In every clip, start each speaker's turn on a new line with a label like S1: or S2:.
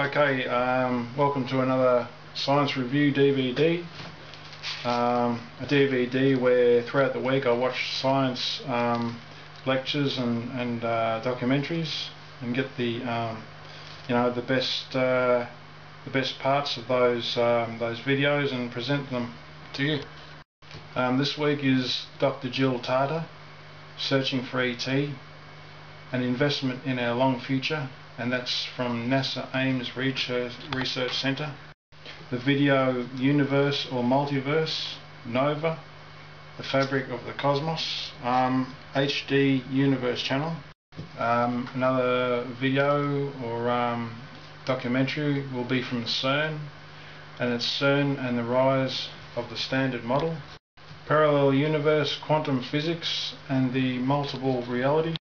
S1: Okay, um, welcome to another Science Review DVD. Um, a DVD where throughout the week I watch science um, lectures and, and uh, documentaries and get the um, you know the best uh, the best parts of those um, those videos and present them to you. Um, this week is Dr. Jill Tarter, Searching for ET, an investment in our long future and that's from NASA Ames Research, Center. The video Universe or Multiverse, Nova, The Fabric of the Cosmos, um, HD Universe channel. Um, another video or um, documentary will be from CERN and it's CERN and the rise of the Standard Model. Parallel Universe, Quantum Physics and the Multiple Reality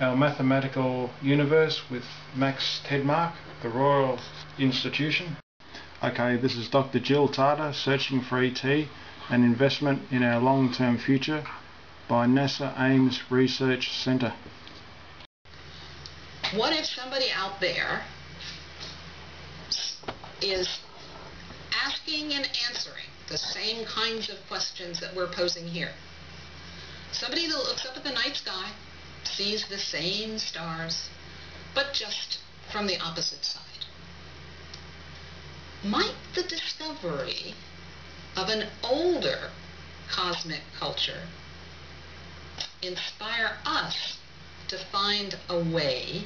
S1: our mathematical universe with Max Tegmark, the Royal Institution. Okay, this is Dr. Jill Tarter, Searching for ET, an investment in our long-term future by NASA Ames Research Center.
S2: What if somebody out there is asking and answering the same kinds of questions that we're posing here? Somebody that looks up at the night sky sees the same stars, but just from the opposite side. Might the discovery of an older cosmic culture inspire us to find a way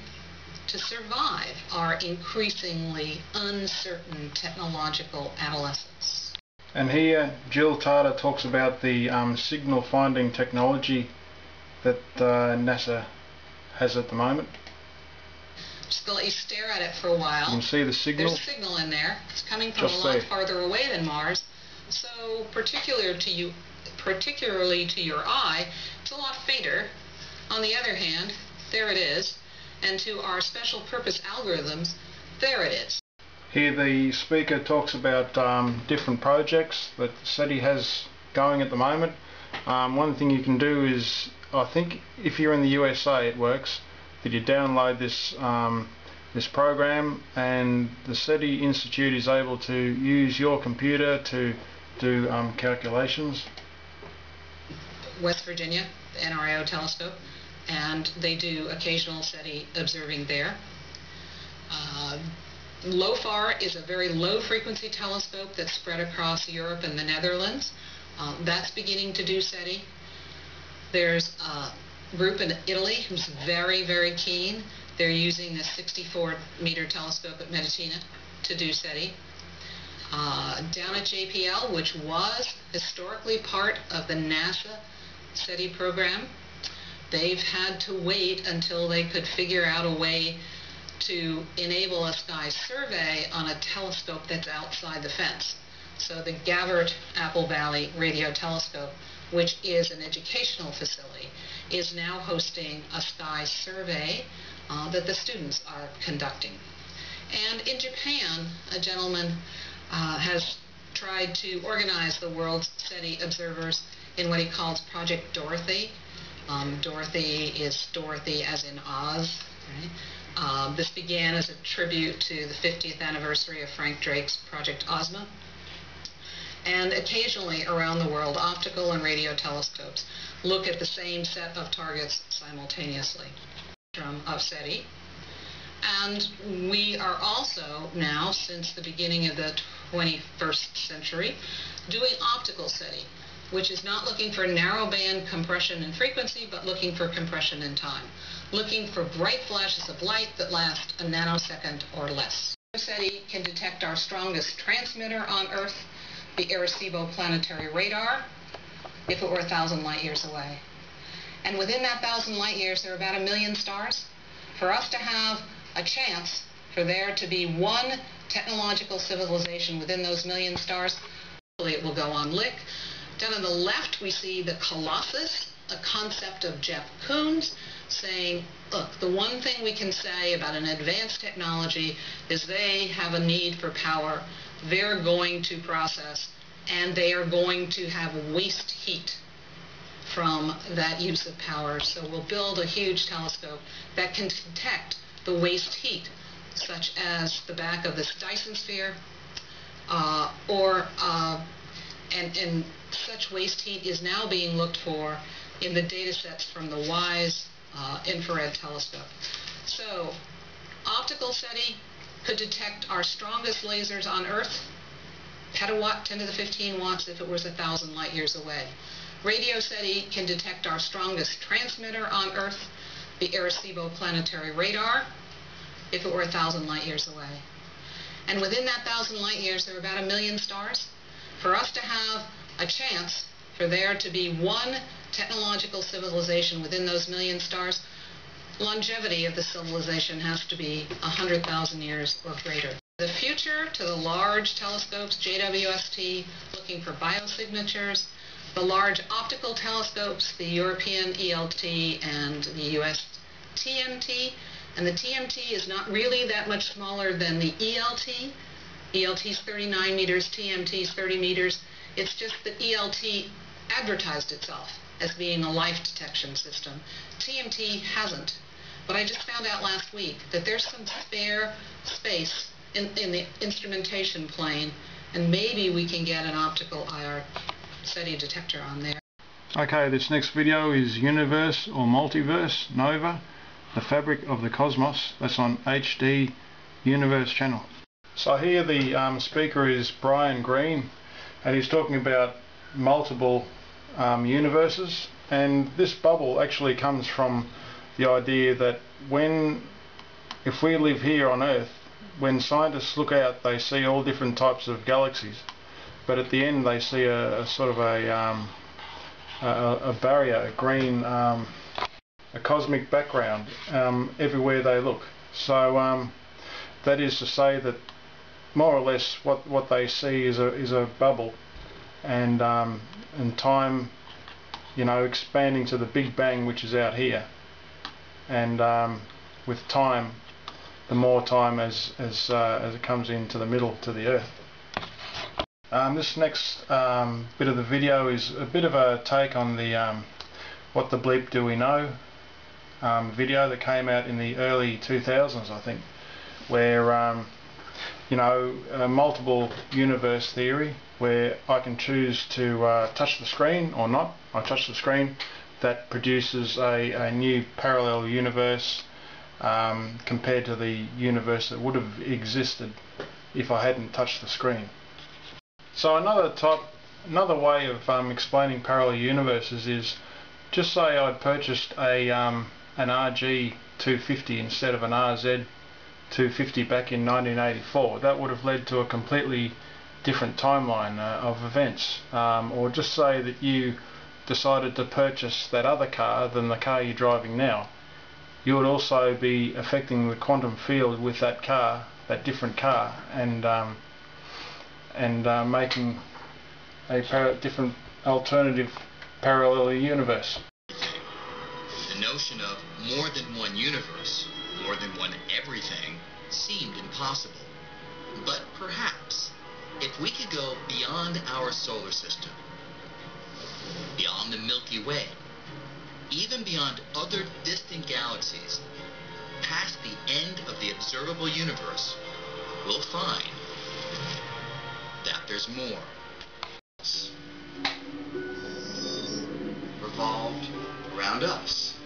S2: to survive our increasingly uncertain technological adolescence.
S1: And here Jill Tarter talks about the um, signal finding technology that uh, NASA has at the moment.
S2: Just gonna let you stare at it for a while.
S1: You can see the signal.
S2: There's a signal in there. It's coming from
S1: Just
S2: a lot
S1: say.
S2: farther away than Mars. So particular to you, particularly to your eye, it's a lot fainter. On the other hand, there it is. And to our special purpose algorithms, there it is.
S1: Here the speaker talks about um, different projects that SETI has going at the moment. Um, one thing you can do is I think if you're in the USA it works that you download this um, this program and the SETI Institute is able to use your computer to do um, calculations.
S2: West Virginia, the NRO telescope, and they do occasional SETI observing there. Uh, LOFAR is a very low frequency telescope that's spread across Europe and the Netherlands. Uh, that's beginning to do SETI. There's a group in Italy who's very, very keen. They're using a 64 meter telescope at Medicina to do SETI. Uh, down at JPL, which was historically part of the NASA SETI program, they've had to wait until they could figure out a way to enable a sky survey on a telescope that's outside the fence. So the Gavert Apple Valley Radio Telescope which is an educational facility, is now hosting a sky survey uh, that the students are conducting. And in Japan, a gentleman uh, has tried to organize the world's SETI observers in what he calls Project Dorothy. Um, Dorothy is Dorothy as in Oz. Right? Uh, this began as a tribute to the 50th anniversary of Frank Drake's Project Ozma and occasionally around the world, optical and radio telescopes look at the same set of targets simultaneously of SETI. And we are also now, since the beginning of the 21st century, doing optical SETI, which is not looking for narrowband compression in frequency, but looking for compression in time, looking for bright flashes of light that last a nanosecond or less. SETI can detect our strongest transmitter on Earth, the Arecibo planetary radar if it were a thousand light years away. And within that thousand light years, there are about a million stars. For us to have a chance for there to be one technological civilization within those million stars, hopefully it will go on Lick. Down on the left, we see the Colossus, a concept of Jeff Kuhn, saying, look, the one thing we can say about an advanced technology is they have a need for power they're going to process and they are going to have waste heat from that use of power. So we'll build a huge telescope that can detect the waste heat such as the back of this Dyson sphere, uh, or uh, and, and such waste heat is now being looked for in the data sets from the WISE uh, infrared telescope. So, optical SETI could detect our strongest lasers on Earth, petawatt, 10 to the 15 watts if it was a thousand light years away. Radio SETI can detect our strongest transmitter on Earth, the Arecibo Planetary Radar, if it were a thousand light years away. And within that thousand light years, there are about a million stars. For us to have a chance for there to be one technological civilization within those million stars, longevity of the civilization has to be 100,000 years or greater. The future to the large telescopes, JWST, looking for biosignatures, the large optical telescopes, the European ELT and the US TMT, and the TMT is not really that much smaller than the ELT. ELT is 39 meters, TMT is 30 meters. It's just that ELT advertised itself as being a life detection system. TMT hasn't. But I just found out last week that there's some spare space in, in the instrumentation plane, and maybe we can get an optical IR SETI detector on there.
S1: Okay, this next video is Universe or Multiverse Nova, the fabric of the cosmos. That's on HD Universe channel. So here the um, speaker is Brian Greene, and he's talking about multiple um, universes, and this bubble actually comes from the idea that when, if we live here on Earth, when scientists look out, they see all different types of galaxies but at the end they see a, a sort of a, um, a, a, barrier, a green, um, a cosmic background um, everywhere they look. So um, that is to say that more or less what, what they see is a, is a bubble and, um, and time you know expanding to the Big Bang which is out here and um, with time the more time as, as, uh, as it comes into the middle to the earth. Um, this next um, bit of the video is a bit of a take on the um, What the Bleep Do We Know um, video that came out in the early 2000s I think where um, you know a multiple universe theory where I can choose to uh, touch the screen or not I touch the screen that produces a, a new parallel universe um, compared to the universe that would have existed if I hadn't touched the screen. So another type, another way of um, explaining parallel universes is just say I'd purchased a um, an RG 250 instead of an RZ 250 back in 1984. That would have led to a completely different timeline uh, of events. Um, or just say that you decided to purchase that other car than the car you're driving now. You would also be affecting the quantum field with that car, that different car, and um, and uh, making a different alternative parallel universe.
S3: The notion of more than one universe, more than one everything, seemed impossible. But perhaps, if we could go beyond our solar system, Milky Way, even beyond other distant galaxies, past the end of the observable universe, we'll find that there's more. Revolved around us.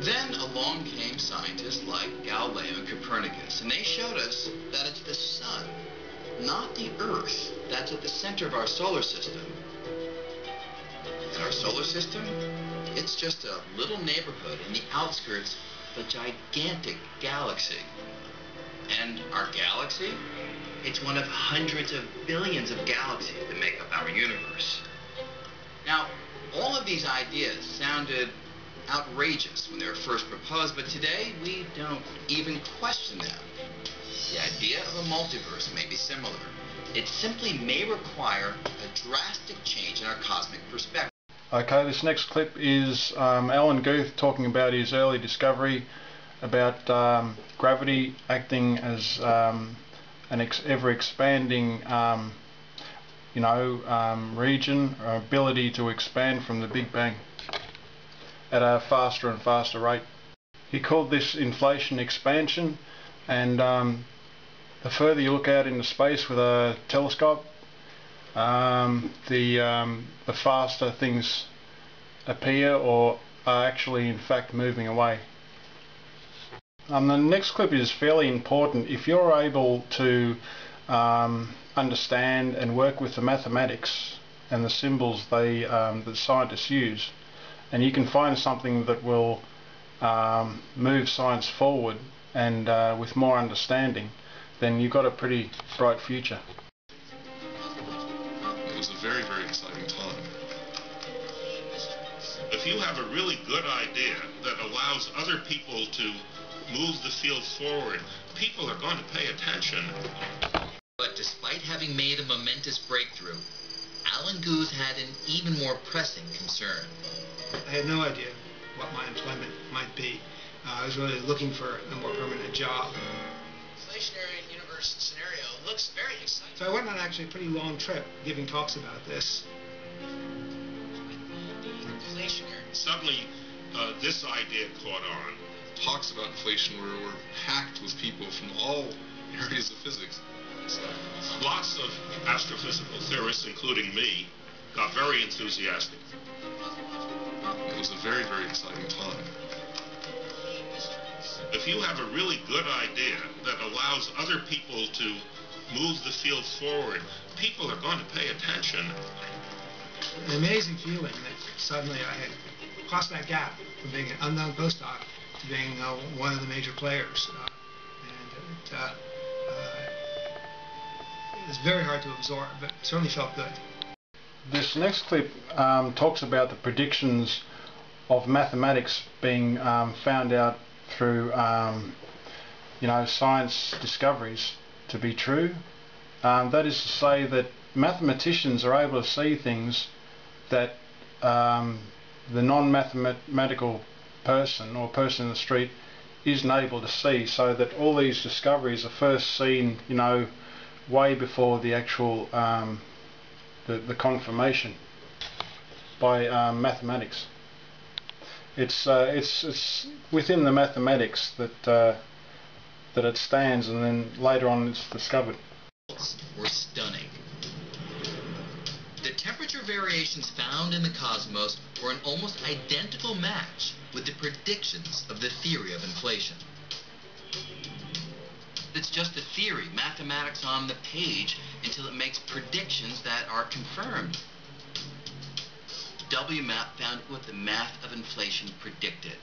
S3: Then along came scientists like Galileo and Copernicus, and they showed us that it's the sun, not the earth, that's at the center of our solar system. Our solar system, it's just a little neighborhood in the outskirts of a gigantic galaxy. And our galaxy, it's one of hundreds of billions of galaxies that make up our universe. Now, all of these ideas sounded outrageous when they were first proposed, but today we don't even question them. The idea of a multiverse may be similar. It simply may require a drastic change in our cosmic perspective.
S1: Okay, this next clip is um, Alan Guth talking about his early discovery about um, gravity acting as um, an ex ever expanding um, you know um, region or ability to expand from the Big Bang at a faster and faster rate. He called this inflation expansion and um, the further you look out into space with a telescope, um, the um, the faster things appear or are actually in fact moving away. Um, the next clip is fairly important. If you're able to um, understand and work with the mathematics and the symbols they um, that scientists use, and you can find something that will um, move science forward and uh, with more understanding, then you've got a pretty bright future.
S4: It was a very, very exciting time. If you have a really good idea that allows other people to move the field forward, people are going to pay attention.
S3: But despite having made a momentous breakthrough, Alan Guth had an even more pressing concern.
S5: I had no idea what my employment might be. Uh, I was really looking for a more permanent job.
S6: Inflationary universe scenario looks very exciting.
S5: So I went on actually a pretty long trip giving talks about this.
S4: Suddenly, uh, this idea caught on.
S7: talks about inflation were, were packed with people from all areas of physics.
S4: Lots of astrophysical theorists, including me, got very enthusiastic.
S7: It was a very, very exciting time.
S4: If you have a really good idea that allows other people to move the field forward, people are going to pay attention.
S5: An amazing feeling that suddenly I had crossed that gap from being an unknown postdoc to being uh, one of the major players. Uh, and it, uh, uh, it was very hard to absorb, but certainly felt good.
S1: This next clip um, talks about the predictions of mathematics being um, found out through um, you know science discoveries to be true. Um, that is to say that mathematicians are able to see things that um, the non-mathematical person or person in the street isn't able to see so that all these discoveries are first seen you know way before the actual um, the, the confirmation by um, mathematics it's uh, it's it's within the mathematics that uh, that it stands and then later on it's discovered
S3: were stunning. The temperature variations found in the cosmos were an almost identical match with the predictions of the theory of inflation. It's just a theory, mathematics on the page, until it makes predictions that are confirmed. WMAP found what the math of inflation predicted.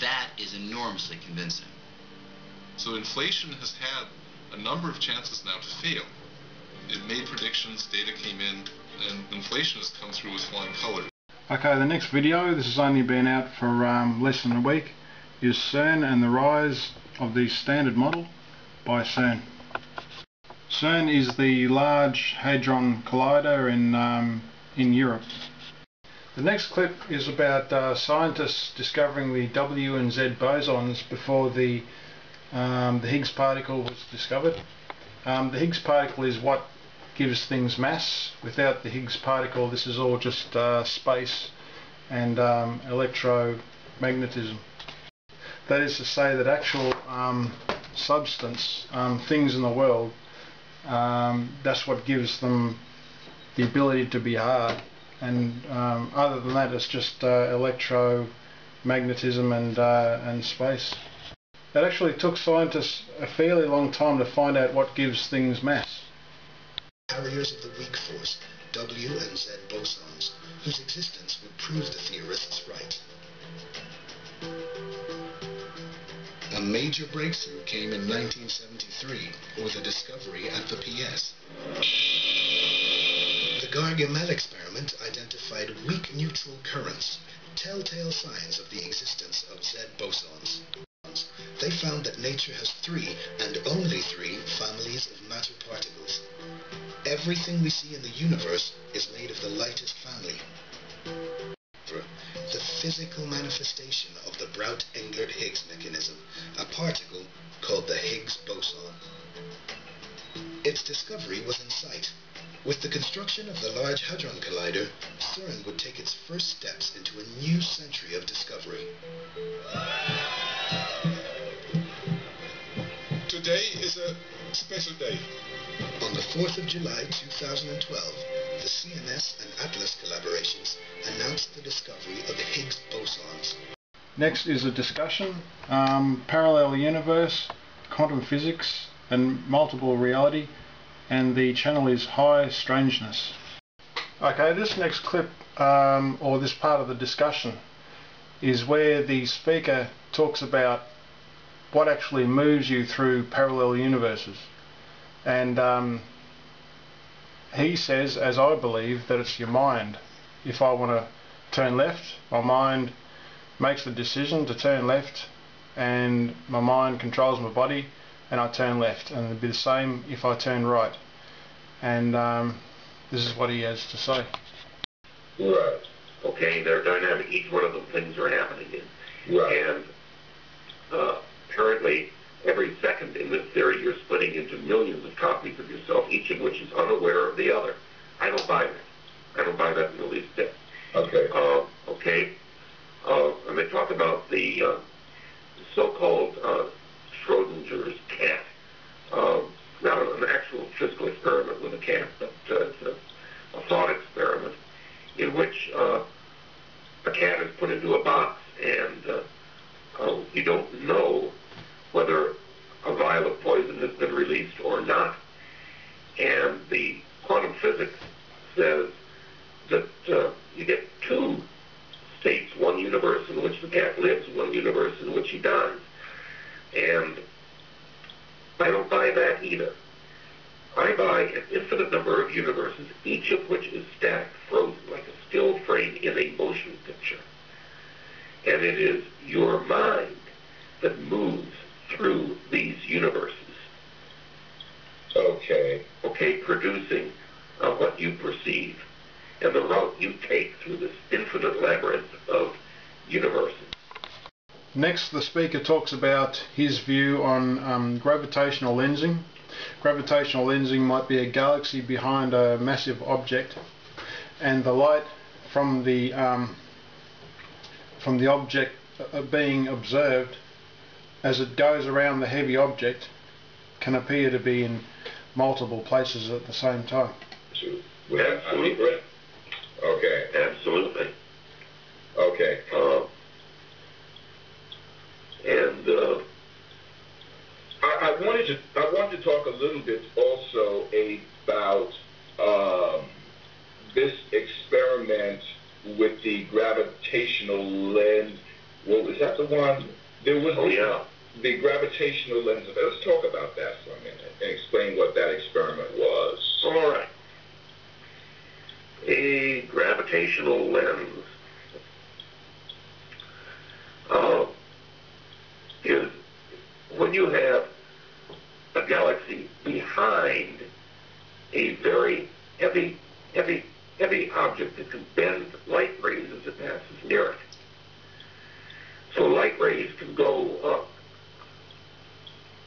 S3: That is enormously convincing.
S7: So inflation has had a number of chances now to fail. It made predictions, data came in, and inflation has come through with flying colors.
S1: okay the next video this has only been out for um, less than a week is CERN and the rise of the standard model by CERN CERN is the large hadron collider in um, in Europe the next clip is about uh, scientists discovering the W and Z bosons before the, um, the Higgs particle was discovered. Um, the Higgs particle is what gives things mass. Without the Higgs particle this is all just uh, space and um, electromagnetism. That is to say that actual um, substance, um, things in the world, um, that's what gives them the ability to be hard and other than that it's just uh, electromagnetism and, uh, and space. It actually took scientists a fairly long time to find out what gives things mass.
S8: Carriers of the weak force, W and Z bosons, whose existence would prove the theorists right. A major breakthrough came in 1973 with a discovery at the PS. The Gargamelle experiment identified weak neutral currents, telltale signs of the existence of Z bosons. They found that nature has three, and only three, families of matter particles. Everything we see in the universe is made of the lightest family. The physical manifestation of the Brout-Englert-Higgs mechanism, a particle called the Higgs boson. Its discovery was in sight. With the construction of the Large Hadron Collider, CERN would take its first steps into a new century of discovery.
S9: today is a special day.
S8: On the 4th of July 2012, the CMS and Atlas collaborations announced the discovery of the Higgs bosons.
S1: Next is a discussion, um, parallel universe, quantum physics and multiple reality and the channel is high strangeness. Okay, this next clip um, or this part of the discussion is where the speaker talks about what actually moves you through parallel universes and um, he says, as I believe, that it's your mind. If I want to turn left, my mind makes the decision to turn left and my mind controls my body and I turn left and it'd be the same if I turn right and um, this is what he has to say.
S10: Right. Okay, they're dynamic. Each one of them things are happening in.
S9: Right.
S10: And uh, apparently every second in this theory you're splitting into millions of copies of yourself, each of which is unaware of the other. I don't buy that. I don't buy that in the least bit.
S9: Okay.
S10: Uh, okay. Uh, and they talk about the uh, so-called uh, Schrodinger's cat. Uh, not an actual physical experiment with a cat, but uh, it's a, a thought experiment in which uh, a cat is put into a box and uh, uh, you don't know whether a vial of poison has been released or not. And the quantum physics says that uh, you get two states, one universe in which the cat lives, one universe in which he dies. And I don't buy that either. I buy an infinite number of universes, each of which is stacked, frozen, like a still frame in a motion picture. And it is your mind that moves through these universes.
S9: Okay.
S10: Okay, producing uh, what you perceive and the route you take through this infinite labyrinth of universes.
S1: Next, the speaker talks about his view on um, gravitational lensing. Gravitational lensing might be a galaxy behind a massive object, and the light from the um, from the object uh, being observed as it goes around the heavy object can appear to be in multiple places at the same time.
S10: Absolutely.
S9: Okay.
S10: Absolutely.
S9: Okay.
S10: Uh, and uh,
S9: I, I wanted to I wanted to talk a little bit also about um, this experiment with the gravitational lens. Well, is that the one? There was
S10: oh
S9: the,
S10: yeah.
S9: the gravitational lens. Let's talk about that for a minute and explain what that experiment was.
S10: All right. A gravitational lens uh, is when you have a galaxy behind a very heavy, heavy, heavy object that can bend light rays as it passes near it. So light rays can go up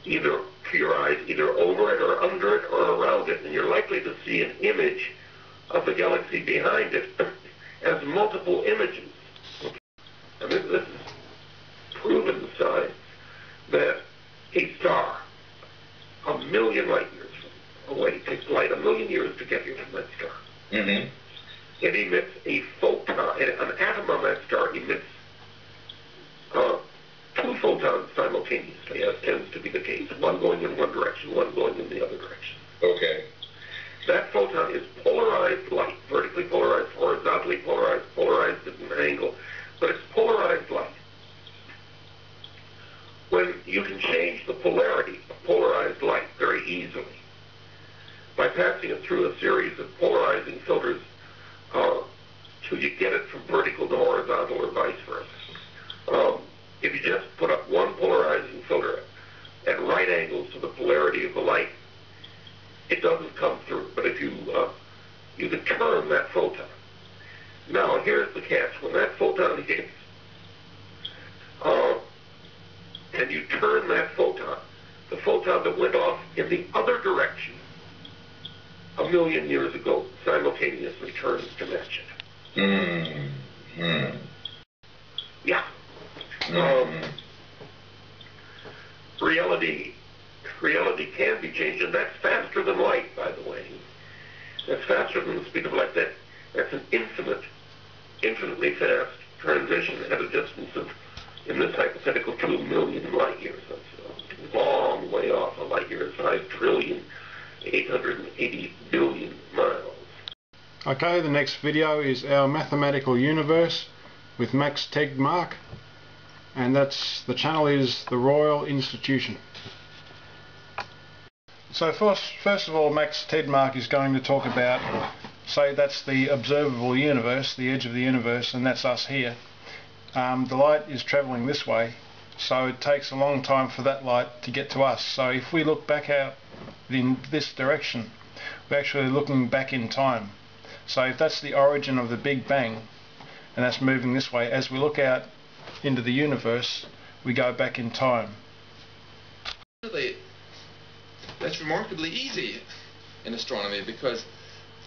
S10: either to your eyes, either over it or under it or around it, and you're likely to see an image of the galaxy behind it as multiple images. And this, this is proven science that a star a million light years away takes light a million years to get here from that star.
S9: Mm-hmm.
S10: It emits a photon, an atom on that star emits uh, two photons simultaneously, as tends to be the case, one going in one direction, one going in the other direction.
S9: Okay.
S10: That photon is polarized light, vertically polarized, horizontally polarized, polarized at 90 change the polarity of polarized light very easily by passing it through a series of polarizing filters uh, till you get it from vertical to horizontal or vice versa. Um, if you just put up one polarizing filter at right angles to the polarity of the light, it doesn't come through. But if you uh, you can turn that photon. Now here's the catch: when that photon hits, uh, and you turn that photon, the photon that went off in the other direction a million years ago simultaneously turns to match it.
S9: Mm-hmm.
S10: Yeah.
S9: Mm-hmm.
S10: Um, reality reality can be changed, and that's faster than light, by the way. That's faster than the speed of light. That, that's an infinite, infinitely fast transition at a distance of, in this hypothetical, 2 million light years. That's a long way off. A light year is 5 trillion, 880 billion miles.
S1: Okay, the next video is our mathematical universe with Max Tegmark and that's the channel is the Royal Institution. So first, first of all Max Tegmark is going to talk about say that's the observable universe, the edge of the universe and that's us here. Um, the light is travelling this way so it takes a long time for that light to get to us. So if we look back out in this direction we're actually looking back in time. So if that's the origin of the Big Bang, and that's moving this way, as we look out into the universe, we go back in time.
S11: That's remarkably easy in astronomy because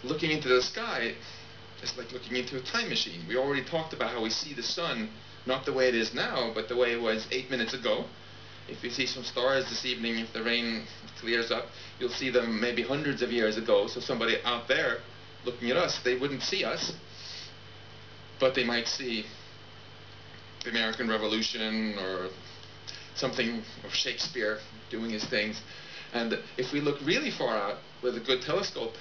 S11: looking into the sky is like looking into a time machine. We already talked about how we see the sun not the way it is now, but the way it was eight minutes ago. If you see some stars this evening, if the rain clears up, you'll see them maybe hundreds of years ago. So somebody out there looking at us, they wouldn't see us, but they might see the American Revolution or something of Shakespeare doing his things. And if we look really far out with a good telescope,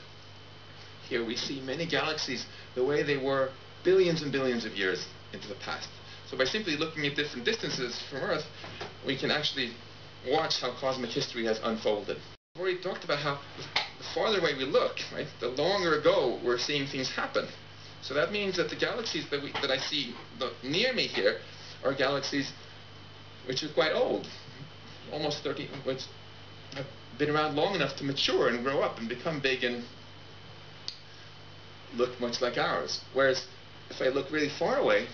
S11: here we see many galaxies the way they were billions and billions of years into the past. So by simply looking at different distances from Earth, we can actually watch how cosmic history has unfolded. We've already talked about how the farther away we look, right, the longer ago we're seeing things happen. So that means that the galaxies that, we, that I see near me here are galaxies which are quite old, almost 30, which have been around long enough to mature and grow up and become big and look much like ours. Whereas if I look really far away,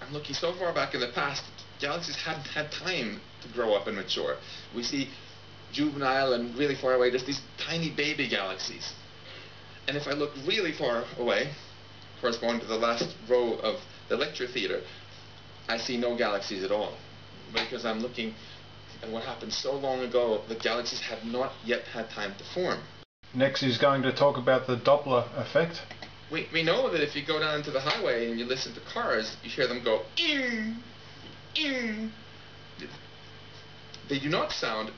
S11: I'm looking so far back in the past, galaxies hadn't had time to grow up and mature. We see juvenile and really far away, there's these tiny baby galaxies. And if I look really far away, corresponding to the last row of the lecture theater, I see no galaxies at all. Because I'm looking at what happened so long ago, the galaxies have not yet had time to form.
S1: Next he's going to talk about the Doppler effect.
S11: We, we know that if you go down to the highway and you listen to cars, you hear them go. They do not sound.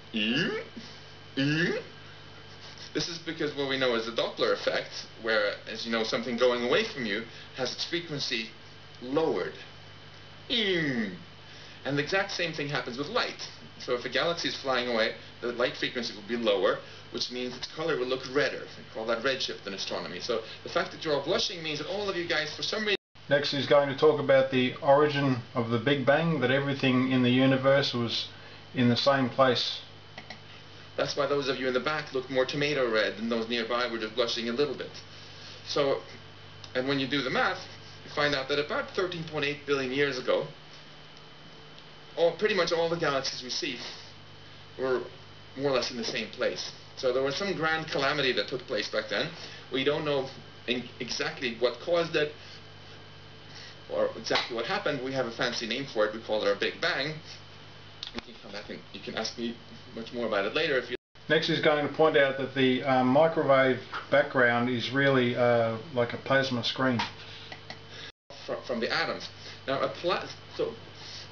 S11: This is because what we know is the Doppler effect, where, as you know, something going away from you has its frequency lowered. And the exact same thing happens with light. So if a galaxy is flying away, the light frequency will be lower, which means its color will look redder. We call that redshift in astronomy. So the fact that you're all blushing means that all of you guys, for some reason...
S1: Next he's going to talk about the origin of the Big Bang, that everything in the universe was in the same place.
S11: That's why those of you in the back look more tomato red than those nearby were just blushing a little bit. So, and when you do the math, you find out that about 13.8 billion years ago, all, pretty much all the galaxies we see were more or less in the same place. So there was some grand calamity that took place back then. We don't know exactly what caused it or exactly what happened. We have a fancy name for it. We call it our Big Bang. You can come back and you can ask me much more about it later if you
S1: Next is going to point out that the uh, microwave background is really uh, like a plasma screen
S11: from, from the atoms. Now, so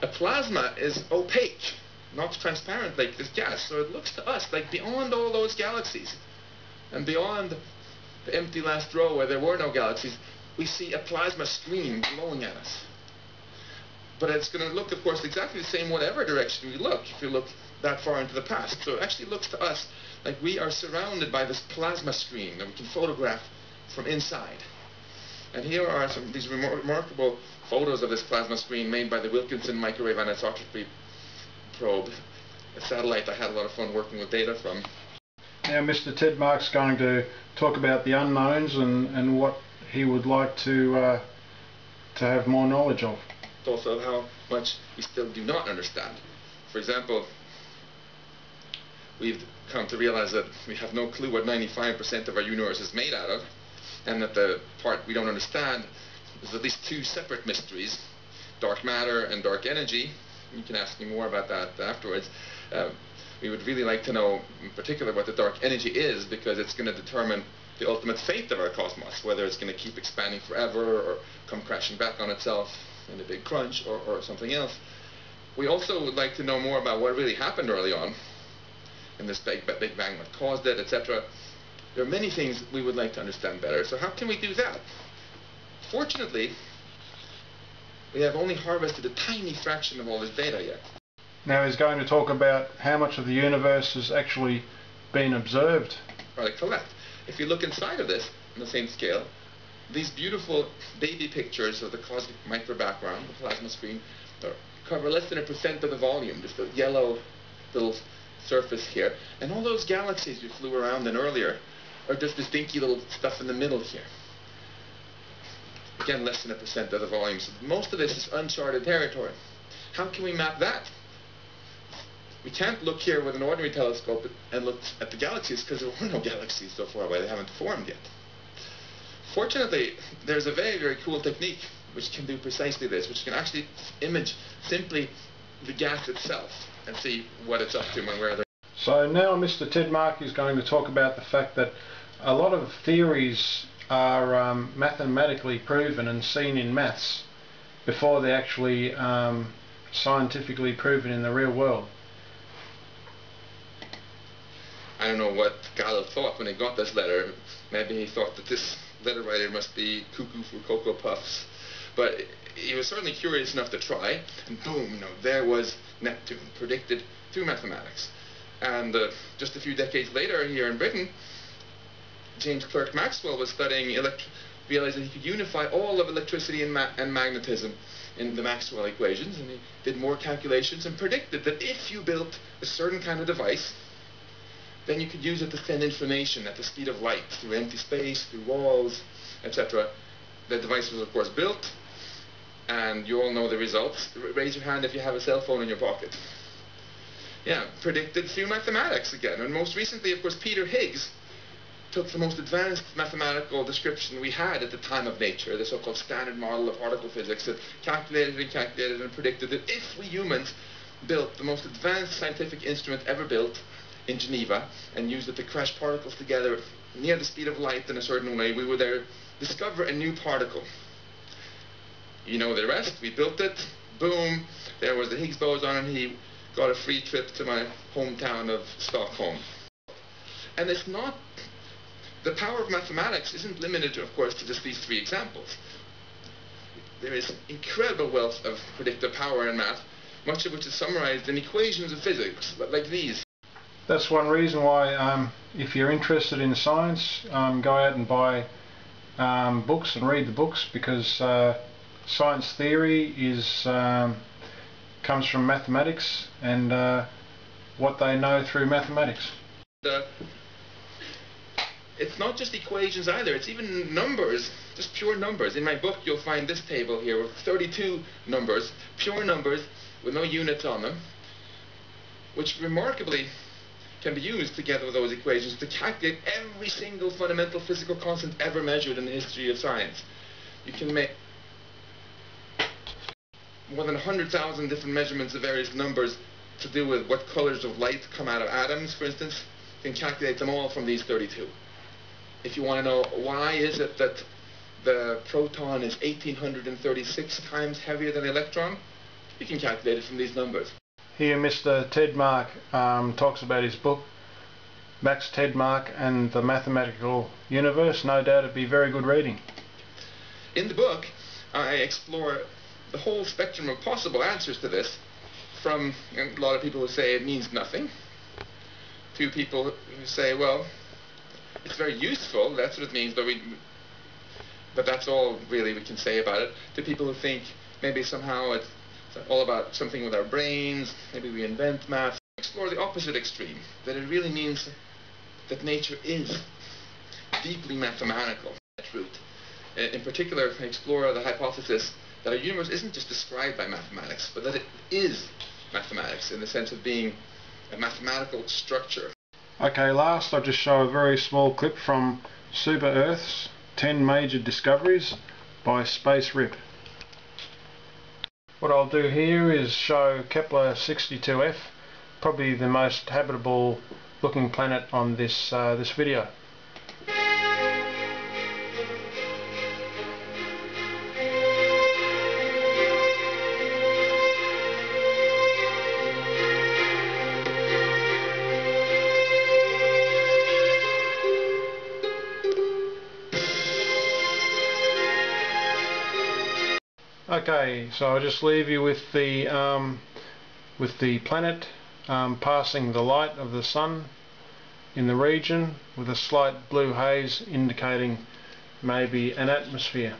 S11: a plasma is opaque, not transparent like this gas. So it looks to us like beyond all those galaxies and beyond the empty last row where there were no galaxies, we see a plasma screen glowing at us. But it's going to look, of course, exactly the same whatever direction we look, if you look that far into the past. So it actually looks to us like we are surrounded by this plasma screen that we can photograph from inside. And here are some these remar remarkable photos of this plasma screen made by the Wilkinson Microwave Anisotropy Probe, a satellite I had a lot of fun working with data from.
S1: Now Mr. Tegmark's going to talk about the unknowns and, and what he would like to uh, to have more knowledge of.
S11: Also how much we still do not understand. For example, we've come to realize that we have no clue what 95% of our universe is made out of and that the part we don't understand is at least two separate mysteries, dark matter and dark energy. You can ask me more about that afterwards. Uh, We would really like to know, in particular, what the dark energy is, because it's going to determine the ultimate fate of our cosmos, whether it's going to keep expanding forever or come crashing back on itself in a big crunch or, or something else. We also would like to know more about what really happened early on in this big, big bang, what caused it, etc. There are many things we would like to understand better. So how can we do that? Fortunately, we have only harvested a tiny fraction of all this data yet.
S1: Now he's going to talk about how much of the universe has actually been observed.
S11: Right, correct. If you look inside of this, on the same scale, these beautiful baby pictures of the cosmic micro background, the plasma screen, uh, cover less than a percent of the volume, just a yellow little surface here. And all those galaxies we flew around in earlier are just this dinky little stuff in the middle here. Again, less than a percent of the volume. So most of this is uncharted territory. How can we map that? We can't look here with an ordinary telescope and look at the galaxies because there are no galaxies so far away. They haven't formed yet. Fortunately, there's a very, very cool technique which can do precisely this, which can actually image simply the gas itself and see what it's up to and where.
S1: So now Mr. Ted Tedmark is going to talk about the fact that a lot of theories are um, mathematically proven and seen in maths before they're actually um, scientifically proven in the real world.
S11: I don't know what Galle thought when he got this letter. Maybe he thought that this letter writer must be cuckoo for Cocoa Puffs. But he was certainly curious enough to try, and boom, you know, there was Neptune, predicted through mathematics. And uh, just a few decades later, here in Britain, James Clerk Maxwell was studying realized that he could unify all of electricity and, ma- and magnetism in the Maxwell equations, and he did more calculations and predicted that if you built a certain kind of device, then you could use it to send information at the speed of light through empty space, through walls, etc. The device was, of course, built, and you all know the results. Raise your hand if you have a cell phone in your pocket. Yeah, predicted through mathematics again. And most recently, of course, Peter Higgs took the most advanced mathematical description we had at the time of nature, the so-called standard model of particle physics, that calculated and calculated and predicted that if we humans built the most advanced scientific instrument ever built in Geneva and used it to crash particles together near the speed of light in a certain way, we would there discover a new particle. You know the rest. We built it. Boom. There was the Higgs boson, and he got a free trip to my hometown of Stockholm. And it's not the power of mathematics isn't limited, of course, to just these three examples. There is incredible wealth of predictive power in math, much of which is summarized in equations of physics, like these.
S1: That's one reason why, um, if you're interested in science, um, go out and buy um, books and read the books because uh, science theory is um, comes from mathematics and uh, what they know through mathematics.
S11: The, it's not just equations either, it's even numbers, just pure numbers. In my book you'll find this table here with 32 numbers, pure numbers with no units on them, which remarkably can be used together with those equations to calculate every single fundamental physical constant ever measured in the history of science. You can make more than 100,000 different measurements of various numbers to do with what colors of light come out of atoms, for instance. You can calculate them all from these 32. If you want to know why is it that the proton is 1836 times heavier than the electron, you can calculate it from these numbers.
S1: Here Mr. Tedmark um, talks about his book, Max Tedmark and the Mathematical Universe. No doubt it'd be very good reading.
S11: In the book, I explore the whole spectrum of possible answers to this, from a lot of people who say it means nothing, to people who say, well, it's very useful, that's what it means, but we, but that's all really we can say about it, to people who think maybe somehow it's all about something with our brains, maybe we invent math. Explore the opposite extreme, that it really means that nature is deeply mathematical, truth. In particular, explore the hypothesis that our universe isn't just described by mathematics, but that it is mathematics in the sense of being a mathematical structure.
S1: Okay, last I'll just show a very small clip from Super Earth's 10 Major Discoveries by Space Rip. What I'll do here is show Kepler 62f probably the most habitable looking planet on this uh, this video. So I'll just leave you with the um, with the planet um, passing the light of the sun in the region with a slight blue haze indicating maybe an atmosphere.